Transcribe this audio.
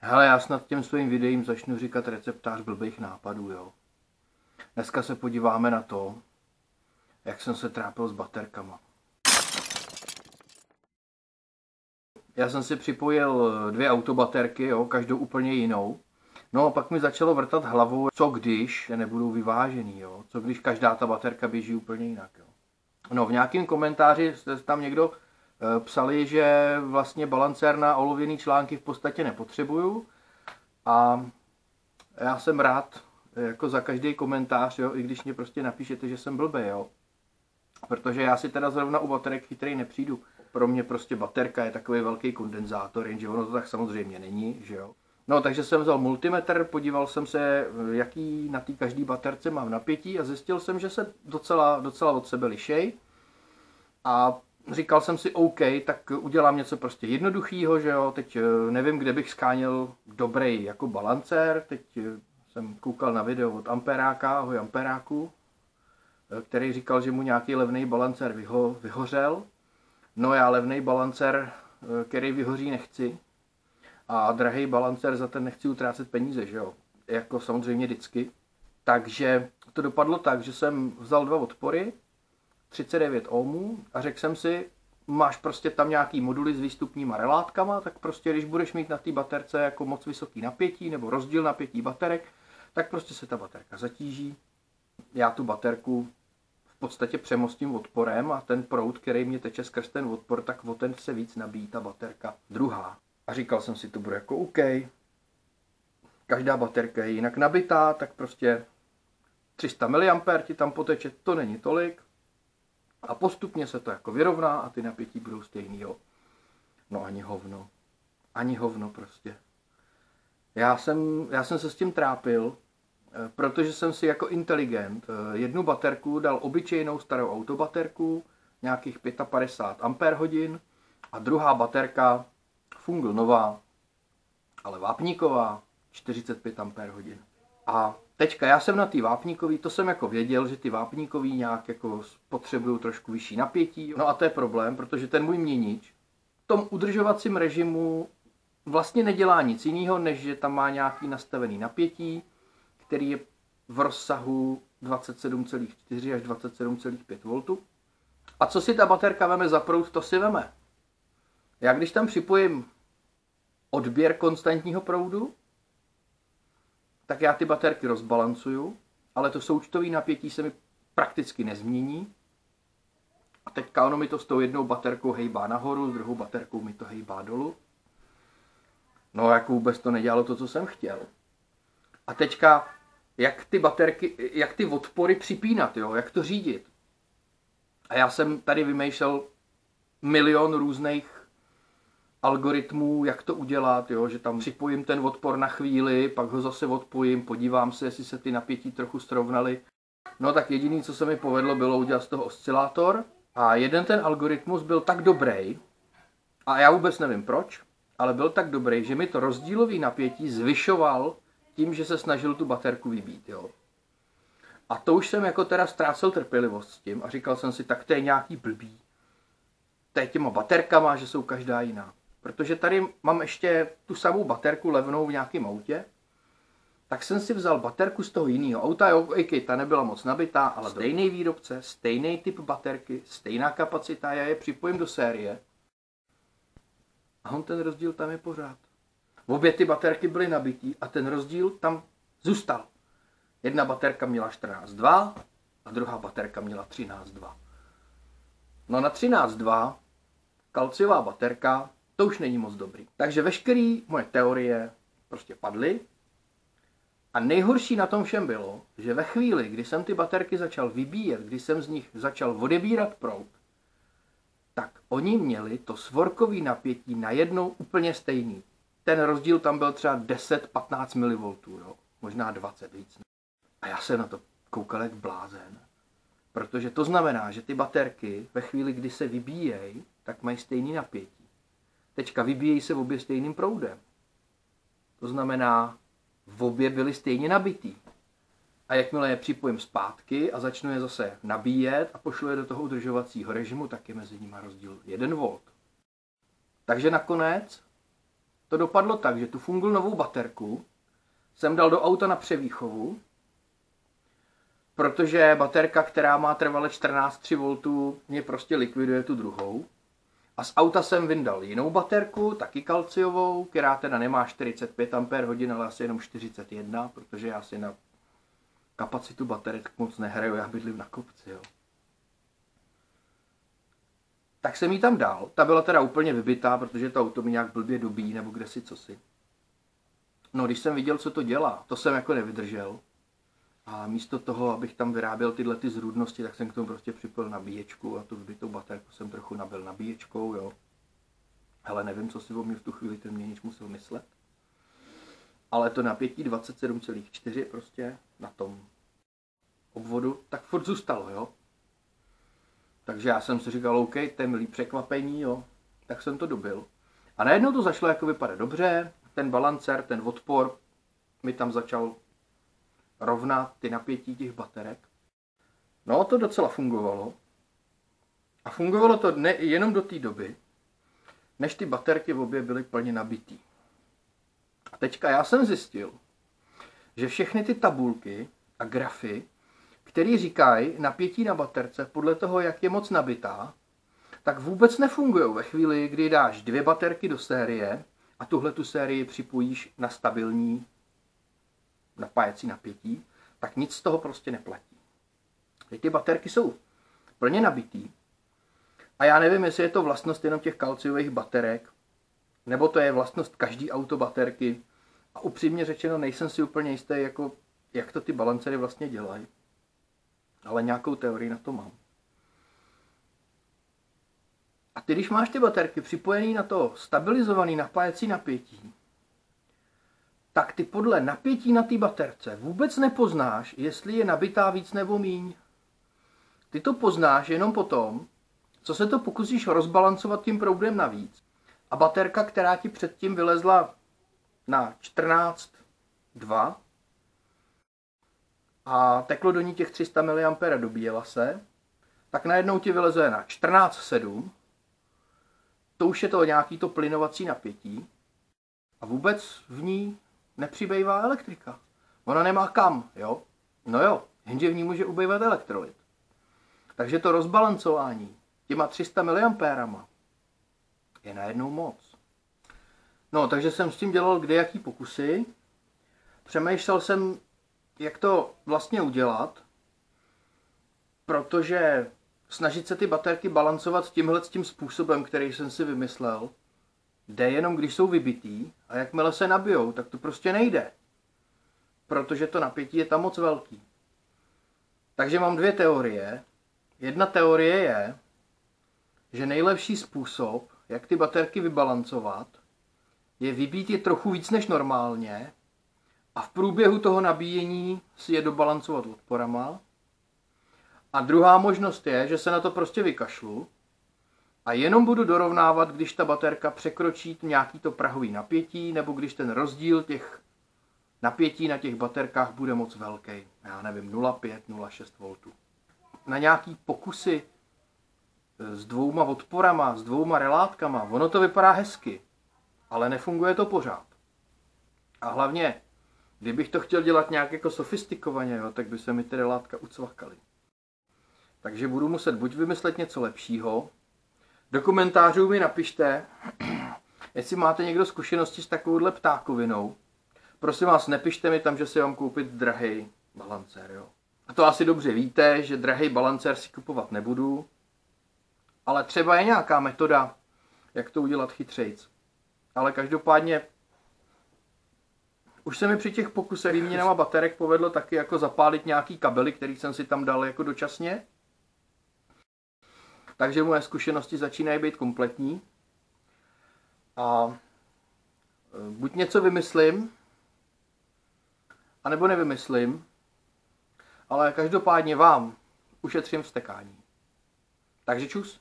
Hele, já snad těm svým videím začnu říkat receptář blbých nápadů, jo. Dneska se podíváme na to, jak jsem se trápil s baterkama. Já jsem si připojil dvě autobaterky, jo, každou úplně jinou. No a pak mi začalo vrtat hlavou, co když nebudou vyvážený, jo? co když každá ta baterka běží úplně jinak. Jo? No v nějakém komentáři tam někdo psali, že vlastně balancér na olověný články v podstatě nepotřebuju a já jsem rád jako za každý komentář, jo, i když mě prostě napíšete, že jsem blbý, jo. Protože já si teda zrovna u baterek chytrý nepřijdu. Pro mě prostě baterka je takový velký kondenzátor, jenže ono to tak samozřejmě není, že jo. No, takže jsem vzal multimetr, podíval jsem se, jaký na té každé baterce mám napětí a zjistil jsem, že se docela, docela od sebe lišej. A říkal jsem si, OK, tak udělám něco prostě jednoduchého, že jo, teď eh, nevím, kde bych skáněl dobrý jako balancér, teď eh, jsem koukal na video od Amperáka, ahoj Amperáku, eh, který říkal, že mu nějaký levný balancér vyho, vyhořel. No já levný balancér, který vyhoří nechci, a drahý balancer za ten nechci utrácet peníze, že jo, jako samozřejmě vždycky. Takže to dopadlo tak, že jsem vzal dva odpory, 39 ohmů a řekl jsem si, máš prostě tam nějaký moduly s výstupníma relátkama, tak prostě když budeš mít na té baterce jako moc vysoký napětí nebo rozdíl napětí baterek, tak prostě se ta baterka zatíží. Já tu baterku v podstatě přemostím odporem a ten proud, který mě teče skrz ten odpor, tak o ten se víc nabíjí ta baterka druhá. A říkal jsem si, to bude jako OK. Každá baterka je jinak nabitá, tak prostě 300 mA ti tam poteče, to není tolik. A postupně se to jako vyrovná a ty napětí budou stejný, jo. No ani hovno. Ani hovno prostě. Já jsem, já jsem se s tím trápil, eh, protože jsem si jako inteligent eh, jednu baterku dal obyčejnou starou autobaterku, nějakých 55 Ah a druhá baterka Fungl nová, ale vápníková, 45 Ah. A teďka já jsem na ty vápníkový, to jsem jako věděl, že ty vápníkový nějak jako potřebují trošku vyšší napětí. No a to je problém, protože ten můj měnič v tom udržovacím režimu vlastně nedělá nic jiného, než že tam má nějaký nastavený napětí, který je v rozsahu 27,4 až 27,5 V. A co si ta baterka veme za proud, to si veme. Já když tam připojím odběr konstantního proudu, tak já ty baterky rozbalancuju, ale to součtové napětí se mi prakticky nezmění. A teďka ono mi to s tou jednou baterkou hejbá nahoru, s druhou baterkou mi to hejbá dolů. No jako vůbec to nedělalo to, co jsem chtěl. A teďka, jak ty baterky, jak ty odpory připínat, jo? jak to řídit. A já jsem tady vymýšlel milion různých algoritmů, jak to udělat, jo? že tam připojím ten odpor na chvíli, pak ho zase odpojím, podívám se, jestli se ty napětí trochu srovnaly. No tak jediný, co se mi povedlo, bylo udělat z toho oscilátor a jeden ten algoritmus byl tak dobrý, a já vůbec nevím proč, ale byl tak dobrý, že mi to rozdílový napětí zvyšoval tím, že se snažil tu baterku vybít. Jo? A to už jsem jako teda ztrácel trpělivost s tím a říkal jsem si, tak to je nějaký blbý. To je těma baterkama, že jsou každá jiná. Protože tady mám ještě tu samou baterku levnou v nějakém autě, tak jsem si vzal baterku z toho jiného auta, jo, okay, ta nebyla moc nabitá, ale stejný výrobce, stejný typ baterky, stejná kapacita, já je připojím do série a on ten rozdíl tam je pořád. Obě ty baterky byly nabitý a ten rozdíl tam zůstal. Jedna baterka měla 14,2 a druhá baterka měla 13,2. No na 13,2 kalciová baterka to už není moc dobrý. Takže veškeré moje teorie prostě padly. A nejhorší na tom všem bylo, že ve chvíli, kdy jsem ty baterky začal vybíjet, kdy jsem z nich začal odebírat proud, tak oni měli to svorkový napětí najednou úplně stejný. Ten rozdíl tam byl třeba 10-15 mV, jo? možná 20 víc. A já se na to koukal jak blázen. Protože to znamená, že ty baterky ve chvíli, kdy se vybíjejí, tak mají stejný napětí. Teďka vybíjejí se v obě stejným proudem. To znamená, v obě byly stejně nabitý. A jakmile je připojím zpátky a začnu je zase nabíjet a pošlu je do toho udržovacího režimu, tak je mezi nimi rozdíl 1 V. Takže nakonec to dopadlo tak, že tu fungul novou baterku jsem dal do auta na převýchovu, protože baterka, která má trvale 14,3 V, mě prostě likviduje tu druhou. A z auta jsem vyndal jinou baterku, taky kalciovou, která teda nemá 45 Ah, ale asi jenom 41, protože já si na kapacitu baterek moc nehraju, já bydlím na kopci, jo. Tak jsem ji tam dal, ta byla teda úplně vybitá, protože to auto mi nějak blbě dobí, nebo kde si co si. No, když jsem viděl, co to dělá, to jsem jako nevydržel. A místo toho, abych tam vyráběl tyhle ty zrůdnosti, tak jsem k tomu prostě připojil nabíječku a tu vybitou baterku jsem trochu nabil nabíječkou, jo. Ale nevím, co si o mě v tu chvíli ten měnič musel myslet. Ale to napětí 27,4 prostě na tom obvodu, tak furt zůstalo, jo. Takže já jsem si říkal, OK, to je milý překvapení, jo. Tak jsem to dobil. A najednou to zašlo jako vypadat dobře, ten balancer, ten odpor mi tam začal rovnat ty napětí těch baterek. No to docela fungovalo. A fungovalo to ne, jenom do té doby, než ty baterky v obě byly plně nabitý. A teďka já jsem zjistil, že všechny ty tabulky a grafy, které říkají napětí na baterce podle toho, jak je moc nabitá, tak vůbec nefungují ve chvíli, kdy dáš dvě baterky do série a tuhle tu sérii připojíš na stabilní napájecí napětí, tak nic z toho prostě neplatí. Teď ty baterky jsou plně nabitý a já nevím, jestli je to vlastnost jenom těch kalciových baterek, nebo to je vlastnost každý autobaterky. A upřímně řečeno, nejsem si úplně jistý, jako, jak to ty balancery vlastně dělají. Ale nějakou teorii na to mám. A ty, když máš ty baterky připojený na to stabilizovaný napájecí napětí, tak ty podle napětí na té baterce vůbec nepoznáš, jestli je nabitá víc nebo míň. Ty to poznáš jenom potom, co se to pokusíš rozbalancovat tím proudem navíc. A baterka, která ti předtím vylezla na 14,2 a teklo do ní těch 300 mA, dobíjela se, tak najednou ti vyleze na 14,7 to už je to nějaký to plynovací napětí a vůbec v ní nepřibývá elektrika. Ona nemá kam, jo? No jo, jenže v ní může ubývat elektrolyt. Takže to rozbalancování těma 300 mA je najednou moc. No, takže jsem s tím dělal kde jaký pokusy. Přemýšlel jsem, jak to vlastně udělat, protože snažit se ty baterky balancovat tímhle tím způsobem, který jsem si vymyslel, jde jenom, když jsou vybitý a jakmile se nabijou, tak to prostě nejde. Protože to napětí je tam moc velký. Takže mám dvě teorie. Jedna teorie je, že nejlepší způsob, jak ty baterky vybalancovat, je vybít je trochu víc než normálně a v průběhu toho nabíjení si je dobalancovat odporama a druhá možnost je, že se na to prostě vykašlu a jenom budu dorovnávat, když ta baterka překročí nějaký to prahový napětí, nebo když ten rozdíl těch napětí na těch baterkách bude moc velký. Já nevím, 0,5, 0,6 V. Na nějaký pokusy e, s dvouma odporama, s dvouma relátkama, ono to vypadá hezky, ale nefunguje to pořád. A hlavně, kdybych to chtěl dělat nějak jako sofistikovaně, jo, tak by se mi ty relátka ucvakaly. Takže budu muset buď vymyslet něco lepšího, do komentářů mi napište, jestli máte někdo zkušenosti s takovouhle ptákovinou. Prosím vás, nepište mi tam, že si vám koupit drahý balancér. Jo. A to asi dobře víte, že drahý balancér si kupovat nebudu, ale třeba je nějaká metoda, jak to udělat chytřejc. Ale každopádně už se mi při těch pokusech výměnama baterek povedlo taky jako zapálit nějaký kabely, který jsem si tam dal jako dočasně. Takže moje zkušenosti začínají být kompletní. A e, buď něco vymyslím, anebo nevymyslím, ale každopádně vám ušetřím vstekání. Takže čus.